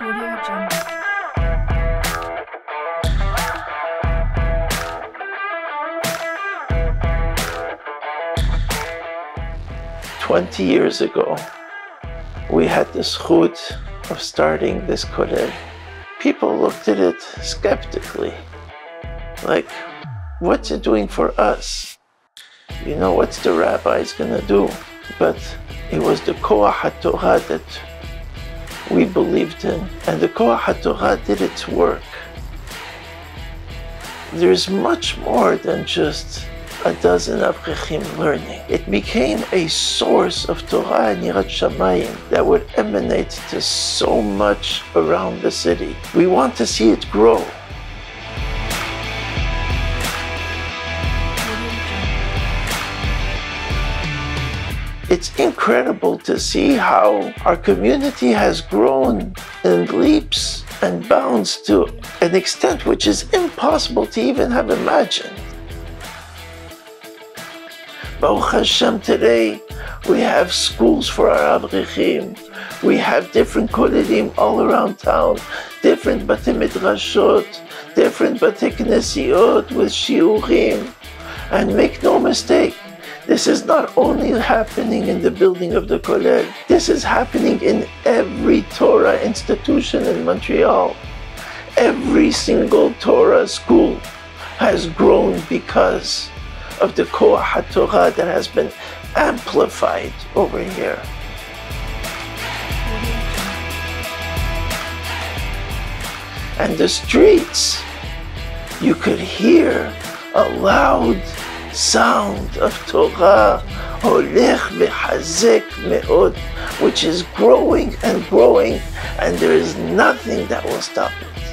Twenty years ago, we had the zchut of starting this kollel. People looked at it skeptically, like, what's it doing for us? You know, what's the rabbis gonna do? But it was the Koach HaTorah that we believed in, and the Koach HaTorah did its work. There's much more than just a dozen Avrechim learning. It became a source of Torah and Yirat Shamayim that would emanate to so much around the city. We want to see it grow. It's incredible to see how our community has grown in leaps and bounds to an extent which is impossible to even have imagined. Baruch Hashem, today we have schools for our Abrichim. We have different kollelim all around town, different Bate Midrashot, different Bate Knesiot with shiurim. And make no mistake, this is not only happening in the building of the Kollel, this is happening in every Torah institution in Montreal. Every single Torah school has grown because of the Koach HaTorah that has been amplified over here. And the streets, you could hear a loud sound of Torah, Holech v'chazek me'od, which is growing and growing, and there is nothing that will stop it.